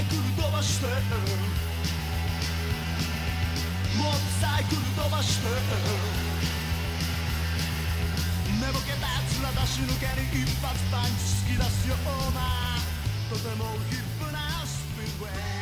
サイクル飛ばしてモーターサイクル飛ばして寝ぼけた奴ら出し抜けに一発パンチ。突き出すようなとてもヒップなスピード。ウェイ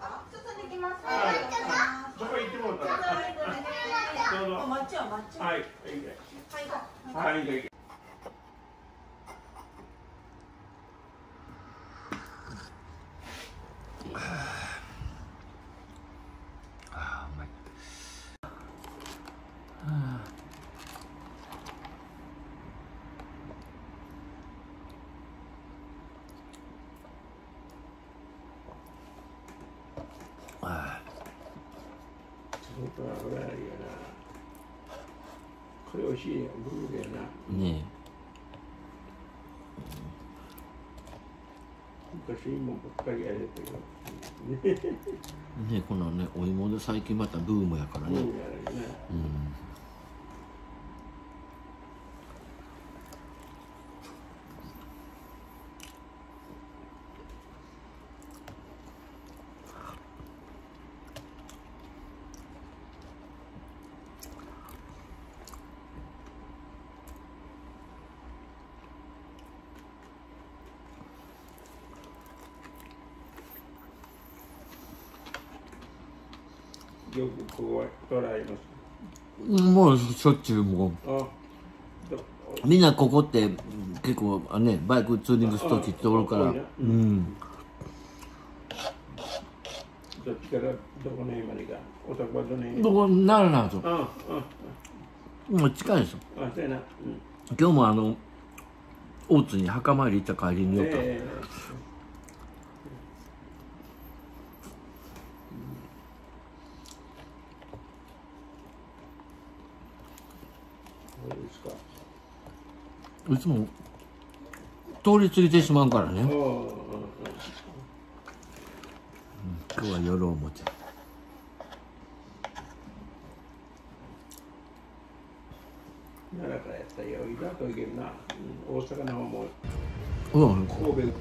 外に行きます。か。どこ行ってもらったら。どうぞ。お抹茶抹茶。はい。はい。はい。はいそうかこれあれやな。これ美味しいよブルーベリーやな。ね昔芋ばっかりやれたけどねえ。ねえこのねお芋で最近またブームやからね。ねうんよくここは捉えます。もうしょっちゅうもう。みんなここって結構あねバイクツーリングする時通るから。うん。どっちからどこの辺までかおたこはどの辺？どこ奈良なんですよ。ああもう近いですよ。ああそうやな。うん。今日もあの大津に墓参り行った帰りに寄った、ええですか？いつも通り過ぎてしまうからね。おお今日は夜おもちゃ。奈良からやったらよいだといけるな、うん、大阪の方も。うん。神戸